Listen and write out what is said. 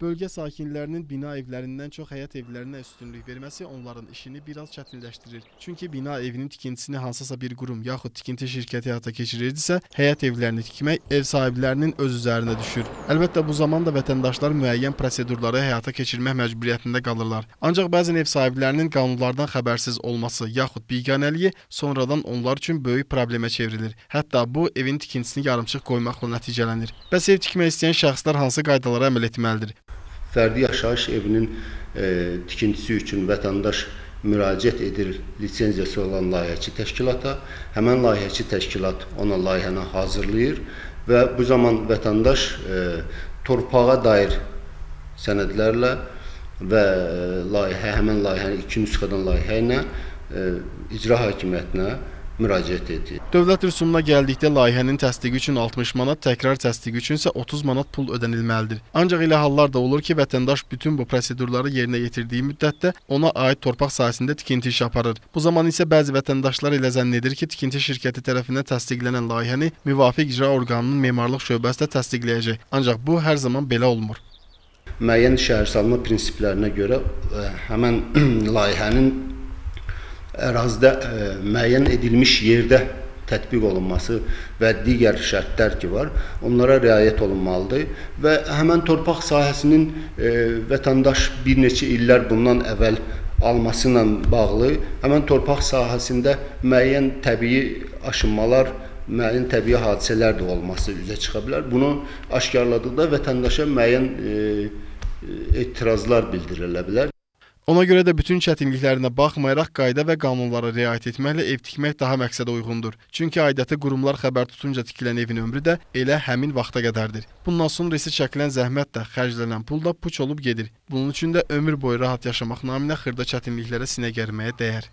Bölgə sakinlərinin bina evlərindən çox həyət evlərinə üstünlük verməsi onların işini biraz çətinləşdirir. Çünki bina evinin tikintisini hansısa bir qurum yaxud tikinti şirkəti həyata keçirirdisə, həyət evlərini tikmək ev sahiblərinin öz üzərinə düşür. Əlbəttə bu zaman da vətəndaşlar müəyyən prosedurları həyata keçirmək məcburiyyətində qalırlar. Ancaq bəzən ev sahiblərinin qanunlardan xəbərsiz olması yaxud biganəliyi sonradan onlar üçün böyük problemə çevrilir. Hətta bu evin tikintisini yarımçıq qoymaqla nəticələnir. Bəs ev tikmək istəyən şəxslər hansı qaydalara əməl etməlidir? Fərdi yaşayış evinin e, tikintisi üçün vətəndaş müraciət edir lisenziyası olan layihəçi təşkilata. Həmin layihəçi təşkilat ona layihəni hazırlayır və bu zaman vətəndaş e, torpağa dair sənədlərlə və e, layihə həmin layihəni iki nüsxədən layihə ilə icra hakimiyyətinə müraciət edir. Dövlət rüsumuna gəldikdə layihənin təsdiqi üçün 60 manat, təkrar təsdiqi üçün isə 30 manat pul ödənilməlidir. Ancaq elə hallar da olur ki, vətəndaş bütün bu prosedurları yerinə yetirdiyi müddətdə ona aid torpaq sahəsində tikinti işi aparır. Bu zaman isə bəzi vətəndaşlar elə zənn edir ki, tikinti şirkəti tərəfindən təsdiqlənən layihəni müvafiq icra orqanının memarlıq şöbəsi də təsdiqləyəcək. Ancaq bu hər zaman belə olmur. Müəyyən şəhərsalma prinsiplərinə görə ə, həmin layihənin ərazidə ə, e, müəyyən edilmiş yerdə tətbiq olunması və digər şərtlər ki var, onlara riayət olunmalıdır və həmin torpaq sahəsinin e, vətəndaş bir neçə illər bundan əvvəl alması ilə bağlı həmin torpaq sahəsində müəyyən təbii aşınmalar, müəyyən təbii hadisələr də olması üzə çıxa bilər. Bunu aşkarladıqda vətəndaşa müəyyən e, e etirazlar bildirilə bilər. Ona görə də bütün çətinliklərinə baxmayaraq qayda və qanunlara riayət etməklə ev tikmək daha məqsədə uyğundur. Çünki aidiyyatı qurumlar xəbər tutunca tikilən evin ömrü də elə həmin vaxta qədərdir. Bundan sonra isə çəkilən zəhmət də, xərclənən pul da puç olub gedir. Bunun üçün də ömür boyu rahat yaşamaq naminə xırda çətinliklərə sinə gərməyə dəyər.